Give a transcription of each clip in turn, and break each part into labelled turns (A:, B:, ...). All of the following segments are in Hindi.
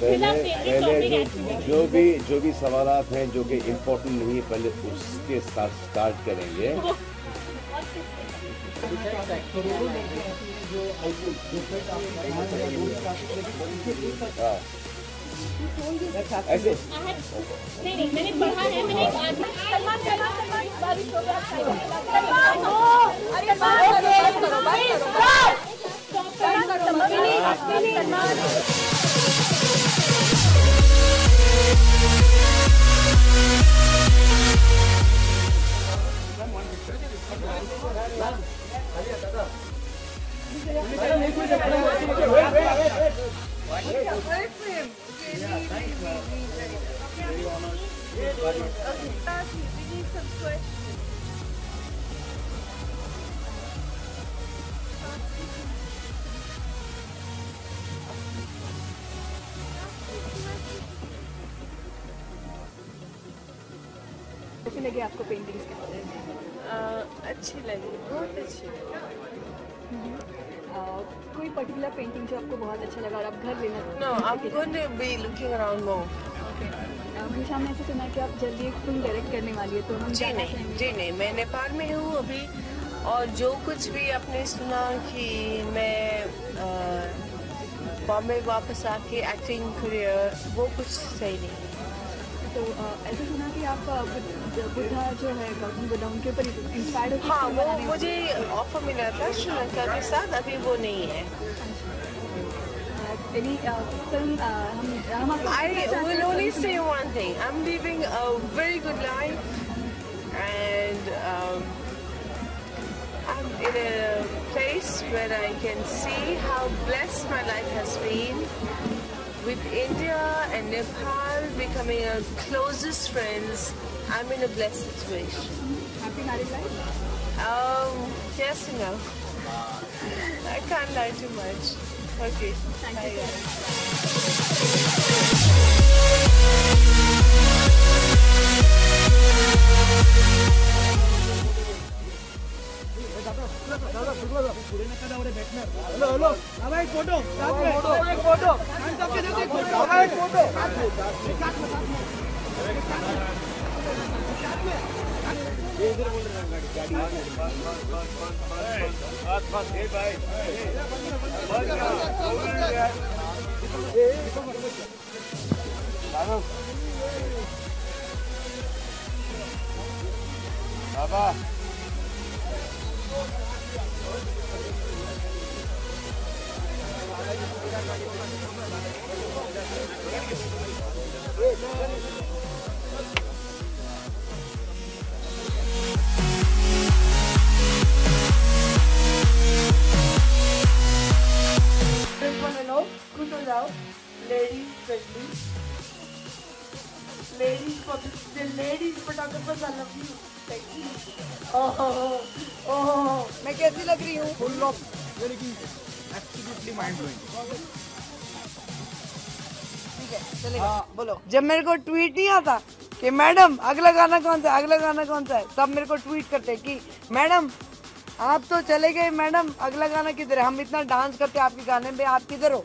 A: पहले पहले जो, जो भी जो भी सवालात हैं जो कि इम्पोर्टेंट नहीं है पहले उसके साथ स्टार्ट करेंगे। ऐसे
B: नहीं नहीं मैंने पढ़ा है मैंने एक आदमी सलमान सलमान सलमान बारिश हो गया हो अरे बात करो बात करो सलमान सलमान
C: कैसी लगी आपको पेंटिंग्स
D: अच्छी लगी बहुत अच्छी लगी।
C: कोई पर्टिकुलर पेंटिंग जो आपको बहुत अच्छा लगा और आप घर लेना
D: No, I'm going to be looking around more.
C: मुझे सामने ऐसे सुना कि आप जल्दी एक फ़िल्म डायरेक्ट करने वाली है तो हम
D: जी नहीं जी नहीं मैं नेपाल में हूँ अभी और जो कुछ भी आपने सुना कि मैं बॉम्बे वापस आके एक्टिंग करियर वो कुछ सही नहीं है।
C: तो अ, ऐसे सुना कि आप अ, बुद्ध- बुद्धा जो है गौतम बुद्धा उनके ऊपर इंस्पायर्ड होकर
D: हाँ
C: film
D: वो
C: बनाने
D: मुझे ऑफर मिला था श्रीलंका के साथ अभी वो नहीं है
C: एनी फिल्म हम हम आपको
D: I
C: पूछना चाहते
D: will
C: हैं
D: only
C: film
D: say one thing. I'm living a very good life, and um, I'm in a place where I can see how blessed my life has been. with India and Nepal becoming our closest friends, I'm in a blessed situation.
C: Happy married life?
D: Um, yes and no. I can't lie too much. Okay.
E: Thank Bye. you. Baba Oh, oh, oh, मैं कैसी लग रही हूँ? चलेगा। बोलो। जब मेरे को ट्वीट नहीं आता कि मैडम अगला गाना कौन सा अगला गाना कौन सा है? सब मेरे को ट्वीट करते हैं कि मैडम आप तो चले गए मैडम अगला गाना किधर है? हम इतना डांस करते हैं आपके गाने में आप किधर हो?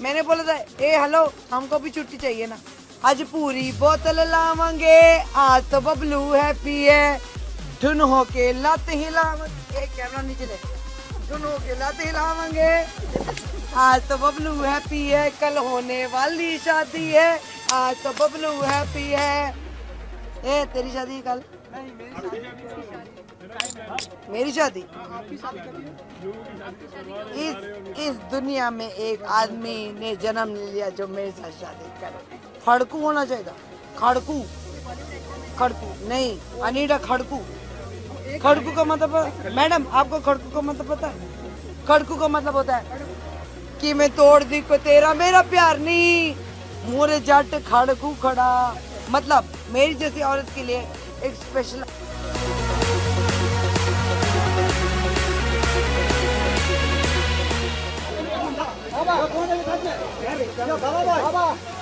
E: मैंने बोला था ए हेलो हमको भी छुट्टी चाहिए ना। आज पूरी बोतल लावांगे। आज तो बबलू हैप्पी है। धुन हो के लत हिलावांगे एक कैमरा नीचे ले धुन हो के लत हिलावांगे आज तो बबलू हैप्पी है। कल होने वाली शादी है। आज तो बबलू हैप्पी है। ए, तेरी शादी कल? मेरी शादी? इस इस दुनिया में एक आदमी ने जन्म लिया जो मेरे साथ शादी करे। खड़कू होना चाहिए खड़कू खड़कू नहीं अनिडा खड़कू खड़कू का मतलब मैडम आपको खड़कू का मतलब पता है खड़कू का मतलब होता है कि मैं तोड़ दी को तेरा मेरा प्यार नहीं मोरे जट खड़कू खड़ा मतलब मेरी जैसी औरत के लिए एक स्पेशल
F: बाबा बाबा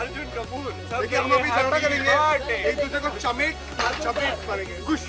F: अर्जुन कपूर सब हम अभी झगड़ा करेंगे। एक दूसरे को चमेट चमेट करेंगे। खुश।